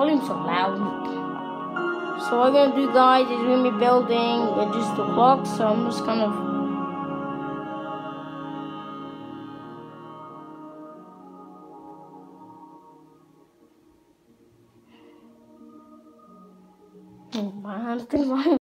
volume's so loud. So what we're gonna do guys is we're gonna be building just the block, so I'm just kind of Oh, my